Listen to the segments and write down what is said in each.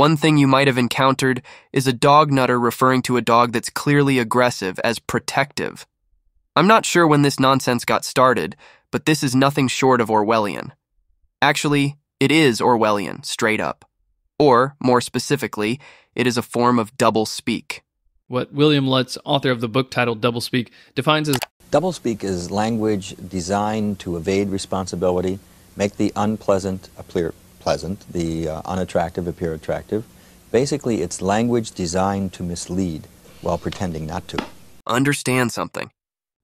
One thing you might have encountered is a dog nutter referring to a dog that's clearly aggressive as protective. I'm not sure when this nonsense got started, but this is nothing short of Orwellian. Actually, it is Orwellian, straight up. Or, more specifically, it is a form of double speak. What William Lutz, author of the book titled Doublespeak, defines as Doublespeak is language designed to evade responsibility, make the unpleasant appear pleasant, the uh, unattractive appear attractive. Basically, it's language designed to mislead while pretending not to. Understand something.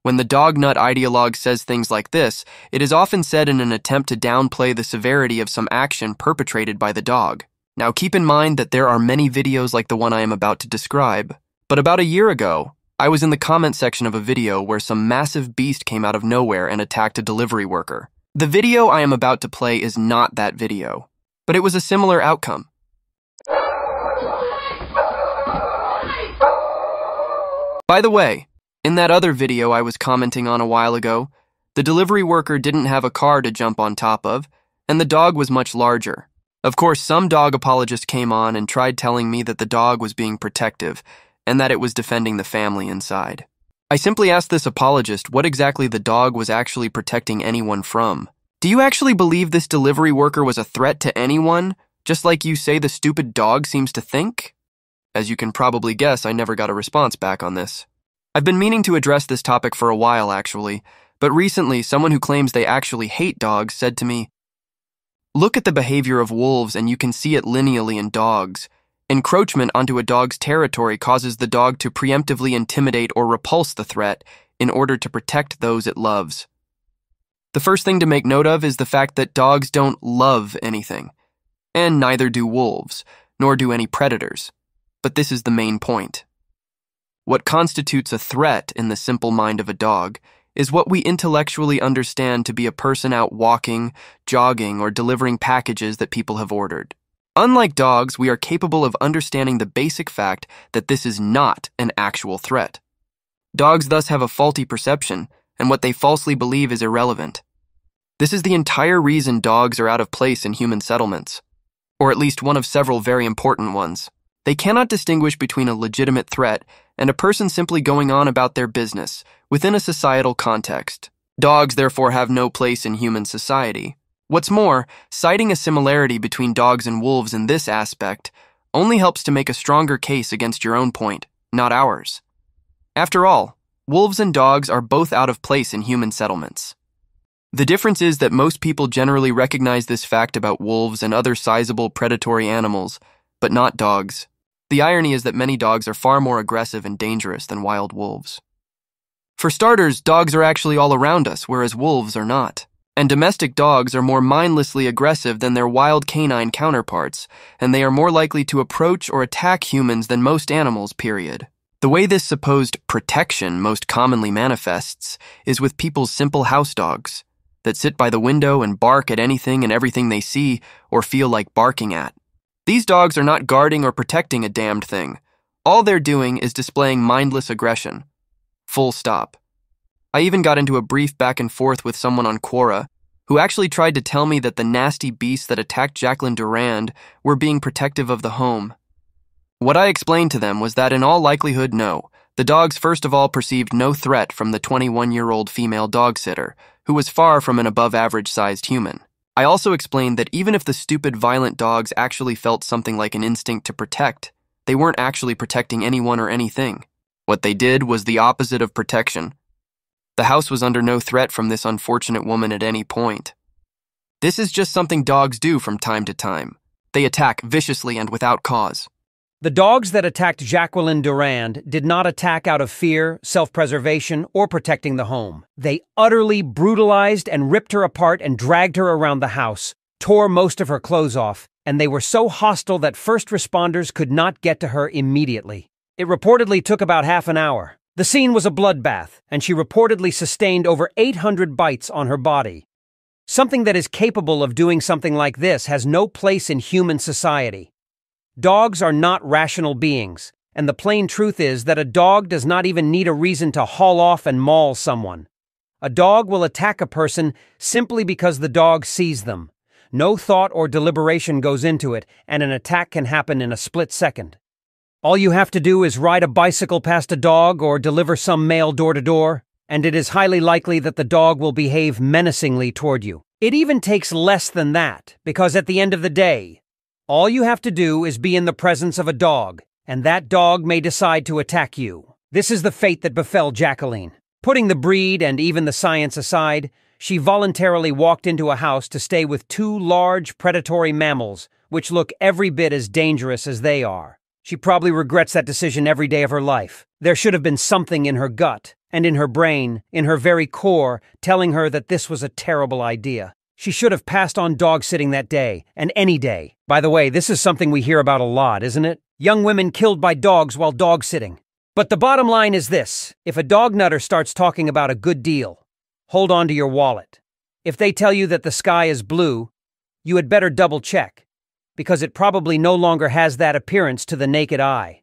When the dog nut ideologue says things like this, it is often said in an attempt to downplay the severity of some action perpetrated by the dog. Now keep in mind that there are many videos like the one I am about to describe. But about a year ago, I was in the comment section of a video where some massive beast came out of nowhere and attacked a delivery worker. The video I am about to play is not that video, but it was a similar outcome. By the way, in that other video I was commenting on a while ago, the delivery worker didn't have a car to jump on top of, and the dog was much larger. Of course, some dog apologist came on and tried telling me that the dog was being protective and that it was defending the family inside. I simply asked this apologist what exactly the dog was actually protecting anyone from. Do you actually believe this delivery worker was a threat to anyone, just like you say the stupid dog seems to think? As you can probably guess, I never got a response back on this. I've been meaning to address this topic for a while, actually, but recently someone who claims they actually hate dogs said to me, Look at the behavior of wolves and you can see it lineally in dogs. Encroachment onto a dog's territory causes the dog to preemptively intimidate or repulse the threat in order to protect those it loves. The first thing to make note of is the fact that dogs don't love anything, and neither do wolves, nor do any predators. But this is the main point. What constitutes a threat in the simple mind of a dog is what we intellectually understand to be a person out walking, jogging, or delivering packages that people have ordered. Unlike dogs, we are capable of understanding the basic fact that this is not an actual threat. Dogs thus have a faulty perception, and what they falsely believe is irrelevant. This is the entire reason dogs are out of place in human settlements, or at least one of several very important ones. They cannot distinguish between a legitimate threat and a person simply going on about their business within a societal context. Dogs therefore have no place in human society. What's more, citing a similarity between dogs and wolves in this aspect only helps to make a stronger case against your own point, not ours. After all, wolves and dogs are both out of place in human settlements. The difference is that most people generally recognize this fact about wolves and other sizable predatory animals, but not dogs. The irony is that many dogs are far more aggressive and dangerous than wild wolves. For starters, dogs are actually all around us, whereas wolves are not. And domestic dogs are more mindlessly aggressive than their wild canine counterparts, and they are more likely to approach or attack humans than most animals, period. The way this supposed protection most commonly manifests is with people's simple house dogs that sit by the window and bark at anything and everything they see or feel like barking at. These dogs are not guarding or protecting a damned thing. All they're doing is displaying mindless aggression. Full stop. I even got into a brief back and forth with someone on Quora who actually tried to tell me that the nasty beasts that attacked Jacqueline Durand were being protective of the home. What I explained to them was that in all likelihood, no. The dogs first of all perceived no threat from the 21 year old female dog sitter, who was far from an above average sized human. I also explained that even if the stupid, violent dogs actually felt something like an instinct to protect, they weren't actually protecting anyone or anything. What they did was the opposite of protection. The house was under no threat from this unfortunate woman at any point. This is just something dogs do from time to time. They attack viciously and without cause. The dogs that attacked Jacqueline Durand did not attack out of fear, self preservation, or protecting the home. They utterly brutalized and ripped her apart and dragged her around the house, tore most of her clothes off, and they were so hostile that first responders could not get to her immediately. It reportedly took about half an hour. The scene was a bloodbath, and she reportedly sustained over 800 bites on her body. Something that is capable of doing something like this has no place in human society. Dogs are not rational beings, and the plain truth is that a dog does not even need a reason to haul off and maul someone. A dog will attack a person simply because the dog sees them. No thought or deliberation goes into it, and an attack can happen in a split second. All you have to do is ride a bicycle past a dog or deliver some mail door to door, and it is highly likely that the dog will behave menacingly toward you. It even takes less than that, because at the end of the day, all you have to do is be in the presence of a dog, and that dog may decide to attack you. This is the fate that befell Jacqueline. Putting the breed and even the science aside, she voluntarily walked into a house to stay with two large predatory mammals, which look every bit as dangerous as they are. She probably regrets that decision every day of her life. There should have been something in her gut, and in her brain, in her very core, telling her that this was a terrible idea. She should have passed on dog sitting that day, and any day. By the way, this is something we hear about a lot, isn't it? Young women killed by dogs while dog sitting. But the bottom line is this if a dog nutter starts talking about a good deal, hold on to your wallet. If they tell you that the sky is blue, you had better double check because it probably no longer has that appearance to the naked eye.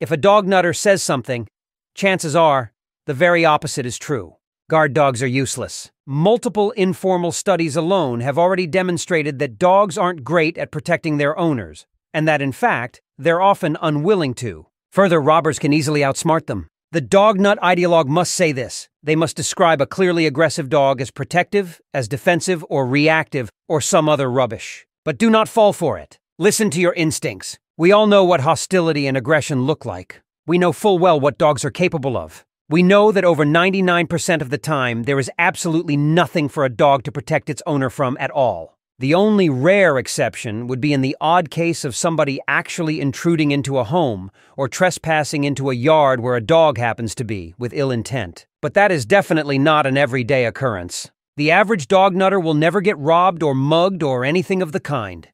If a dog nutter says something, chances are the very opposite is true. Guard dogs are useless. Multiple informal studies alone have already demonstrated that dogs aren't great at protecting their owners, and that in fact, they're often unwilling to. Further, robbers can easily outsmart them. The dog nut ideologue must say this. They must describe a clearly aggressive dog as protective, as defensive, or reactive, or some other rubbish. But do not fall for it. Listen to your instincts. We all know what hostility and aggression look like. We know full well what dogs are capable of. We know that over 99% of the time, there is absolutely nothing for a dog to protect its owner from at all. The only rare exception would be in the odd case of somebody actually intruding into a home or trespassing into a yard where a dog happens to be with ill intent. But that is definitely not an everyday occurrence. The average dog nutter will never get robbed or mugged or anything of the kind.